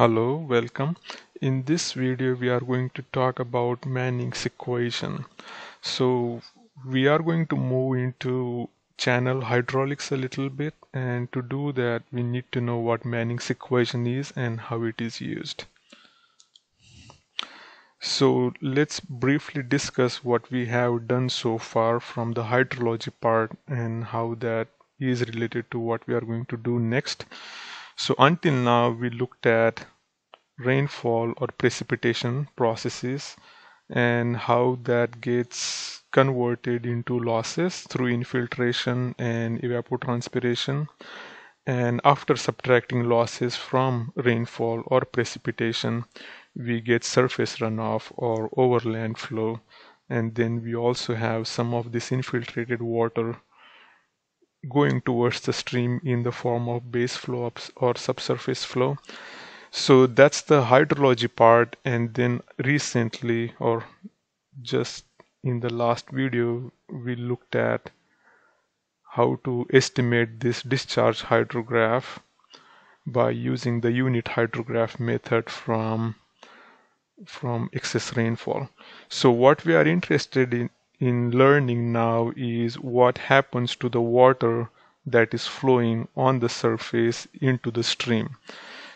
Hello, welcome. In this video we are going to talk about Manning's equation. So we are going to move into channel hydraulics a little bit and to do that we need to know what Manning's equation is and how it is used. So let's briefly discuss what we have done so far from the hydrology part and how that is related to what we are going to do next. So until now we looked at rainfall or precipitation processes and how that gets converted into losses through infiltration and evapotranspiration and after subtracting losses from rainfall or precipitation we get surface runoff or overland flow. And then we also have some of this infiltrated water going towards the stream in the form of base flow or subsurface flow. So that's the hydrology part and then recently or just in the last video we looked at how to estimate this discharge hydrograph by using the unit hydrograph method from from excess rainfall. So what we are interested in in learning now is what happens to the water that is flowing on the surface into the stream.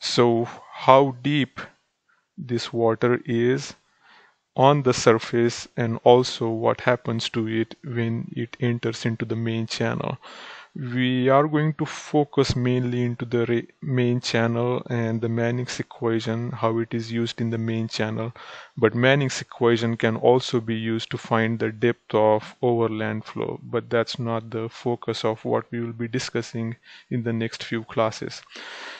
So how deep this water is on the surface and also what happens to it when it enters into the main channel we are going to focus mainly into the main channel and the Manning's equation, how it is used in the main channel. But Manning's equation can also be used to find the depth of overland flow, but that's not the focus of what we will be discussing in the next few classes.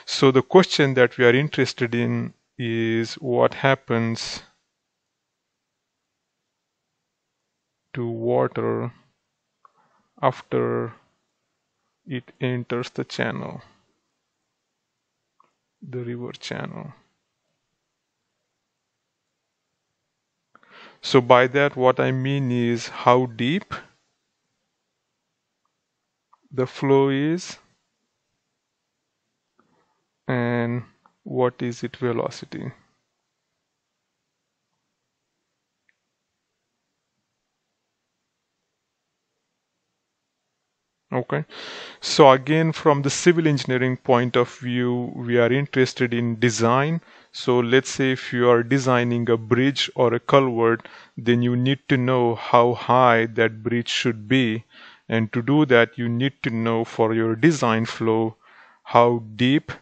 So the question that we are interested in is what happens to water after it enters the channel the river channel. So by that what I mean is how deep the flow is and what is its velocity okay. So again from the civil engineering point of view we are interested in design. So let's say if you are designing a bridge or a culvert then you need to know how high that bridge should be. And to do that you need to know for your design flow how deep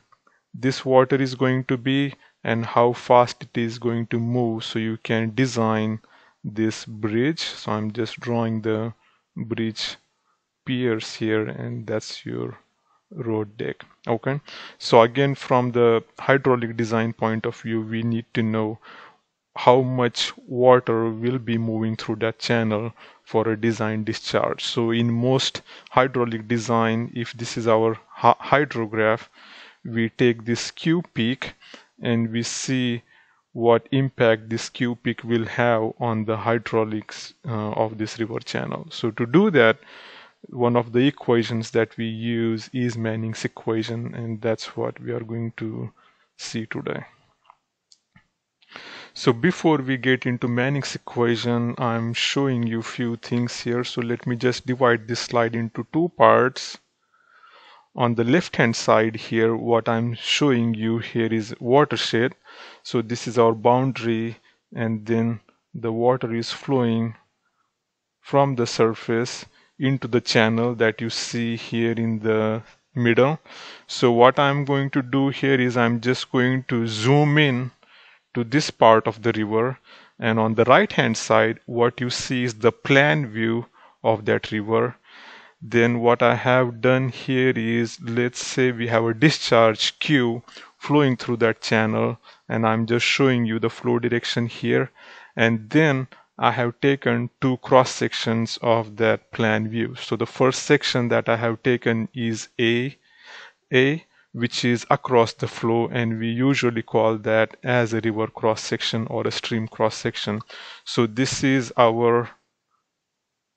this water is going to be and how fast it is going to move. So you can design this bridge. So I'm just drawing the bridge piers here and that's your road deck. Okay. So again from the hydraulic design point of view we need to know how much water will be moving through that channel for a design discharge. So in most hydraulic design if this is our hydrograph we take this Q peak and we see what impact this Q peak will have on the hydraulics uh, of this river channel. So to do that one of the equations that we use is Manning's equation and that's what we are going to see today. So before we get into Manning's equation, I'm showing you few things here. So let me just divide this slide into two parts. On the left hand side here, what I'm showing you here is watershed. So this is our boundary and then the water is flowing from the surface into the channel that you see here in the middle. So what I'm going to do here is I'm just going to zoom in to this part of the river. And on the right hand side what you see is the plan view of that river. Then what I have done here is let's say we have a discharge Q flowing through that channel. And I'm just showing you the flow direction here. And then I have taken two cross sections of that plan view. So the first section that I have taken is A, A which is across the flow and we usually call that as a river cross section or a stream cross section. So this is our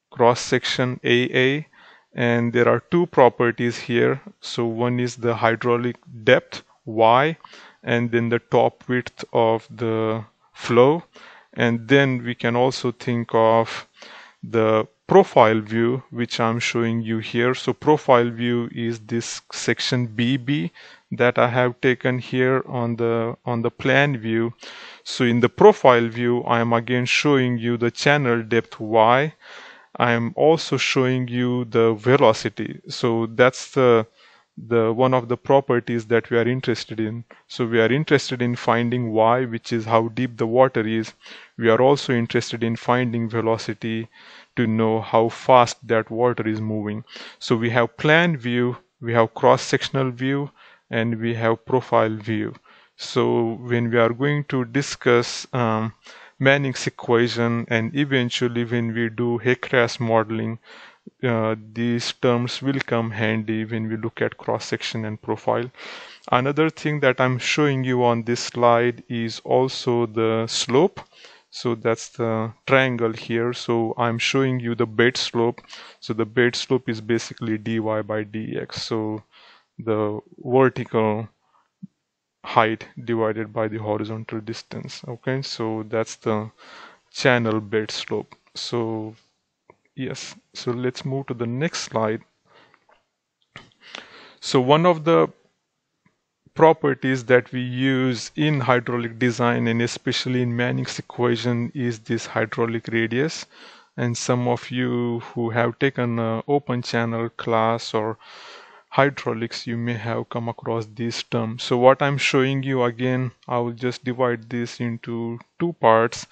cross section AA and there are two properties here. So one is the hydraulic depth y and then the top width of the flow and then we can also think of the profile view which I'm showing you here. So profile view is this section BB that I have taken here on the on the plan view. So in the profile view I am again showing you the channel depth Y. I am also showing you the velocity. So that's the the one of the properties that we are interested in. So we are interested in finding y which is how deep the water is. We are also interested in finding velocity to know how fast that water is moving. So we have plan view we have cross sectional view and we have profile view. So when we are going to discuss um, Manning's equation and eventually when we do HEC-RAS modeling uh, these terms will come handy when we look at cross section and profile. Another thing that I'm showing you on this slide is also the slope. So that's the triangle here. So I'm showing you the bed slope. So the bed slope is basically dy by dx. So the vertical height divided by the horizontal distance. Okay, so that's the channel bed slope. So yes. So let's move to the next slide. So one of the properties that we use in hydraulic design and especially in Manning's equation is this hydraulic radius. And some of you who have taken open channel class or hydraulics you may have come across this term. So what I'm showing you again I will just divide this into two parts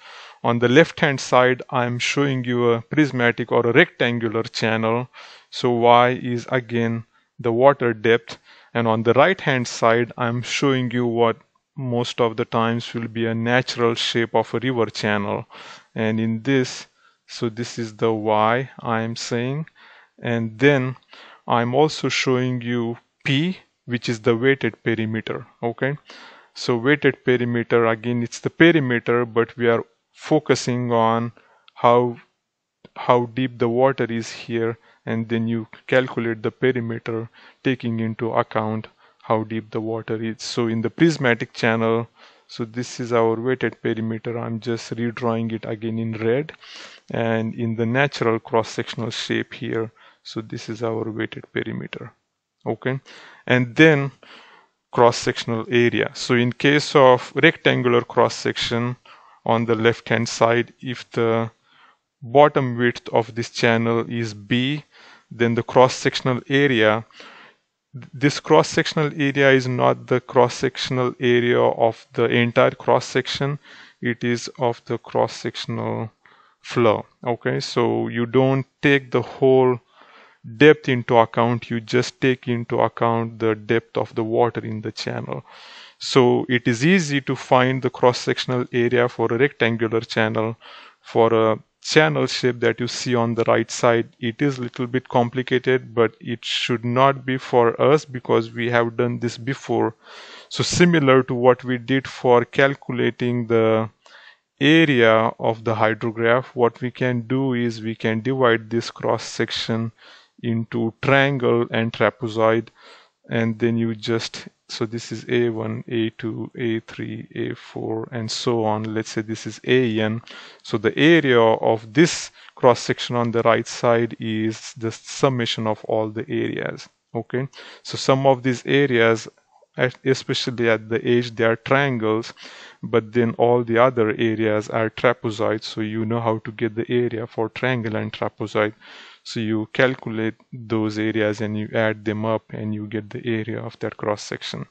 on the left hand side I'm showing you a prismatic or a rectangular channel. So y is again the water depth. And on the right hand side I'm showing you what most of the times will be a natural shape of a river channel. And in this so this is the y I'm saying. And then I'm also showing you P which is the weighted perimeter okay? So weighted perimeter again it's the perimeter but we are focusing on how how deep the water is here and then you calculate the perimeter taking into account how deep the water is. So in the prismatic channel so this is our weighted perimeter. I'm just redrawing it again in red. And in the natural cross-sectional shape here so this is our weighted perimeter. Okay? And then cross sectional area. So in case of rectangular cross section on the left hand side if the bottom width of this channel is b then the cross sectional area this cross sectional area is not the cross sectional area of the entire cross section it is of the cross sectional flow. Okay so you don't take the whole depth into account. You just take into account the depth of the water in the channel so it is easy to find the cross-sectional area for a rectangular channel. For a channel shape that you see on the right side it is a little bit complicated but it should not be for us because we have done this before. So similar to what we did for calculating the area of the hydrograph what we can do is we can divide this cross section into triangle and trapezoid and then you just so this is a1 a2 a3 a4 and so on. Let's say this is an so the area of this cross section on the right side is the summation of all the areas okay? So some of these areas especially at the edge they are triangles but then all the other areas are trapezoids. So you know how to get the area for triangle and trapezoid so you calculate those areas and you add them up and you get the area of that cross section.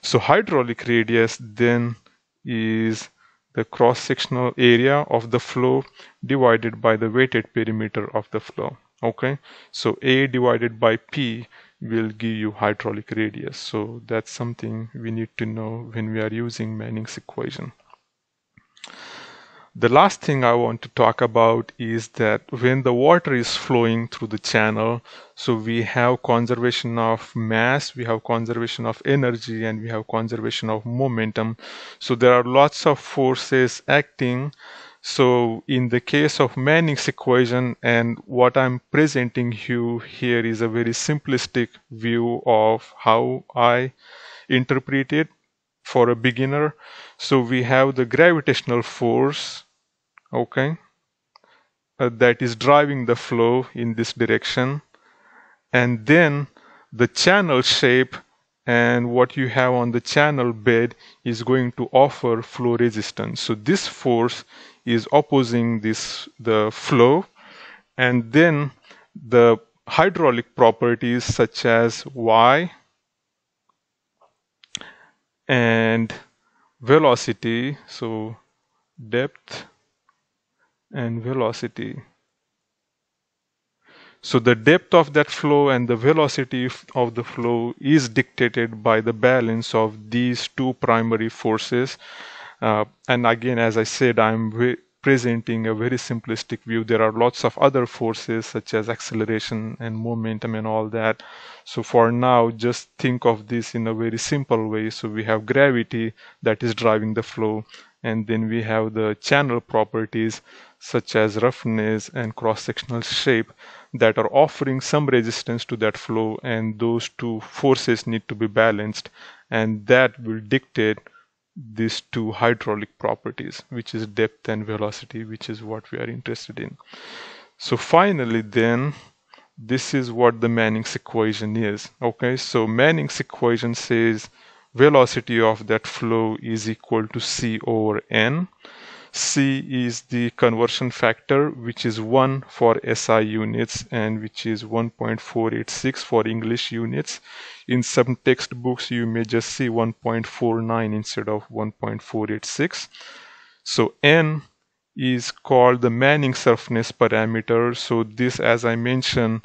So hydraulic radius then is the cross sectional area of the flow divided by the weighted perimeter of the flow. Okay, so A divided by P will give you hydraulic radius. So that's something we need to know when we are using Manning's equation. The last thing I want to talk about is that when the water is flowing through the channel, so we have conservation of mass, we have conservation of energy, and we have conservation of momentum. So there are lots of forces acting. So in the case of Manning's equation and what I'm presenting you here is a very simplistic view of how I interpret it for a beginner. So we have the gravitational force, okay, uh, that is driving the flow in this direction. And then the channel shape and what you have on the channel bed is going to offer flow resistance. So this force is opposing this the flow and then the hydraulic properties such as y and velocity so depth and velocity so the depth of that flow and the velocity of the flow is dictated by the balance of these two primary forces uh, and again as i said i'm presenting a very simplistic view. There are lots of other forces such as acceleration and momentum and all that. So for now, just think of this in a very simple way. So we have gravity that is driving the flow and then we have the channel properties such as roughness and cross-sectional shape that are offering some resistance to that flow and those two forces need to be balanced. And that will dictate these two hydraulic properties which is depth and velocity which is what we are interested in. So finally then this is what the Manning's equation is. Okay so Manning's equation says velocity of that flow is equal to c over n C is the conversion factor which is 1 for SI units and which is 1.486 for English units. In some textbooks you may just see 1.49 instead of 1.486. So N is called the Manning roughness parameter. So this as I mentioned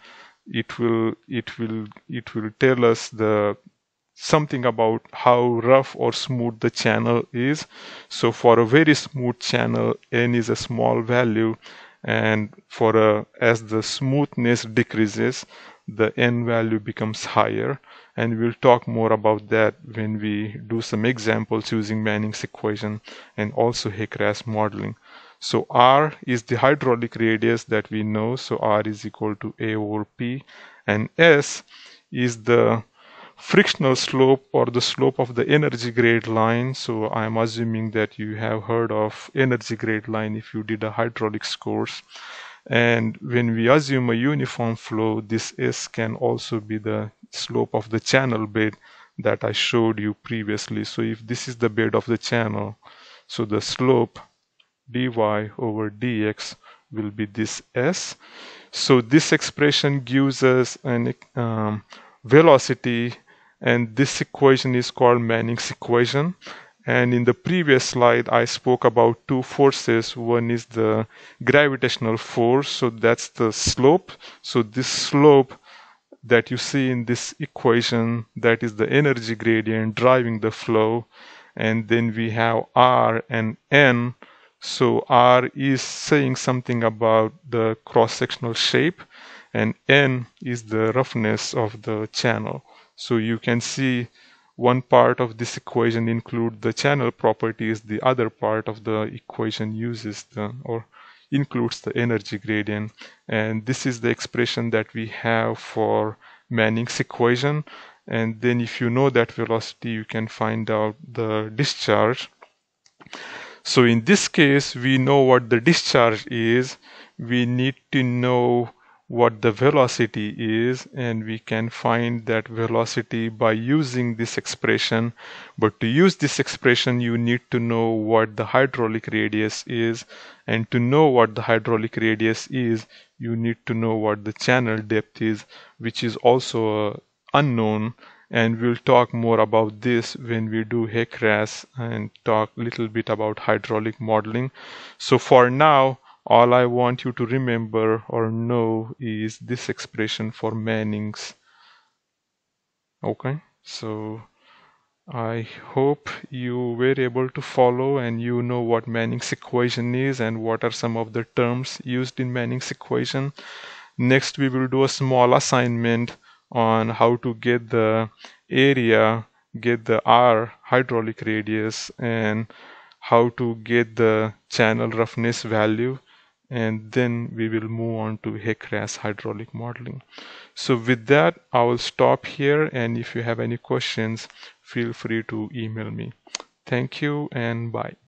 it will it will it will tell us the something about how rough or smooth the channel is. So for a very smooth channel, n is a small value and for a, as the smoothness decreases, the n value becomes higher and we'll talk more about that when we do some examples using Manning's equation and also HEC-RAS modeling. So R is the hydraulic radius that we know. So R is equal to A over P and S is the frictional slope or the slope of the energy grade line. So I'm assuming that you have heard of energy grade line if you did a hydraulics course. And when we assume a uniform flow, this S can also be the slope of the channel bed that I showed you previously. So if this is the bed of the channel, so the slope dy over dx will be this S. So this expression gives us an um, velocity and this equation is called Manning's equation. And in the previous slide I spoke about two forces. One is the gravitational force. So that's the slope. So this slope that you see in this equation that is the energy gradient driving the flow. And then we have R and N. So R is saying something about the cross-sectional shape. And N is the roughness of the channel so you can see one part of this equation include the channel properties, the other part of the equation uses the or includes the energy gradient. And this is the expression that we have for Manning's equation. And then if you know that velocity, you can find out the discharge. So in this case, we know what the discharge is. We need to know what the velocity is and we can find that velocity by using this expression. But to use this expression you need to know what the hydraulic radius is. And to know what the hydraulic radius is you need to know what the channel depth is which is also uh, unknown. And we'll talk more about this when we do HEC-RAS and talk a little bit about hydraulic modeling. So for now all I want you to remember or know is this expression for Manning's. Okay? So I hope you were able to follow and you know what Manning's equation is and what are some of the terms used in Manning's equation. Next we will do a small assignment on how to get the area get the R hydraulic radius and how to get the channel roughness value and then we will move on to HEC-RAS hydraulic modeling. So with that, I will stop here and if you have any questions, feel free to email me. Thank you and bye.